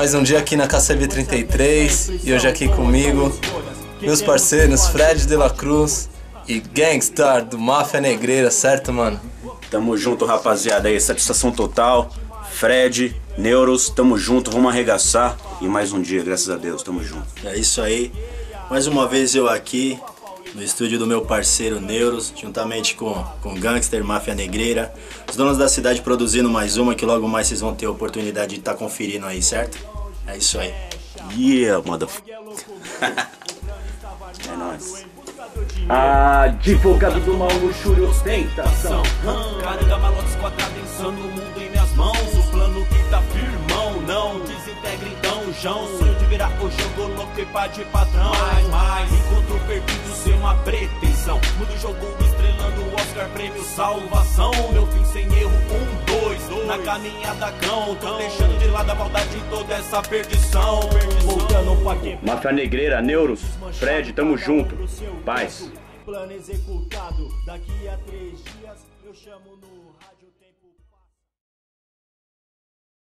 Mais um dia aqui na KCB 33 e hoje aqui comigo, meus parceiros Fred de la Cruz e Gangstar do Máfia Negreira, certo, mano? Tamo junto, rapaziada aí, satisfação total. Fred, Neuros, tamo junto, vamos arregaçar. E mais um dia, graças a Deus, tamo junto. É isso aí. Mais uma vez eu aqui no estúdio do meu parceiro Neuros, juntamente com, com Gangster, Máfia Negreira. Os donos da cidade produzindo mais uma que logo mais vocês vão ter a oportunidade de estar tá conferindo aí, certo? É isso aí. Yeah, motherfucker. é nóis. Advogado do mal, luxúria, ostentação. Caranga, malotes com a atenção no mundo em minhas mãos. O plano que tá firmão, não desintegre então, João. Sonho de virar o jogo louco e pá de patrão. Mais, mais, encontro perdido sem uma pretensão. Mudo o jogo estrelando o Oscar Prêmio Salvação. Meu fim sem erro, um, dois, dois. Na caminhada cão, tô deixando de lado a maldade e toda essa perdição. Voltando pra que. Máfia Negreira, Neuros, Fred, tamo junto. Paz. Plano executado, daqui a três dias eu chamo no rádio tempo.